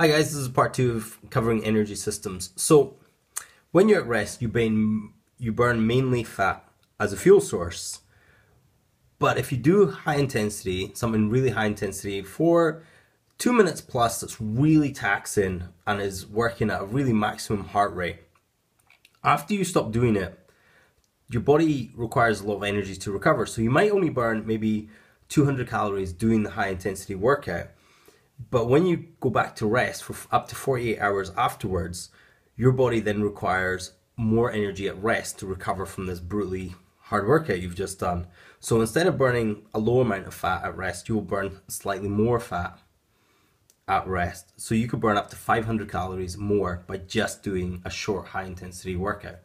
Hi guys, this is part two of covering energy systems. So, when you're at rest, you burn you burn mainly fat as a fuel source. But if you do high intensity, something really high intensity for two minutes plus, that's really taxing and is working at a really maximum heart rate. After you stop doing it, your body requires a lot of energy to recover. So you might only burn maybe 200 calories doing the high intensity workout but when you go back to rest for up to 48 hours afterwards, your body then requires more energy at rest to recover from this brutally hard workout you've just done. So instead of burning a low amount of fat at rest, you will burn slightly more fat at rest. So you could burn up to 500 calories more by just doing a short high intensity workout.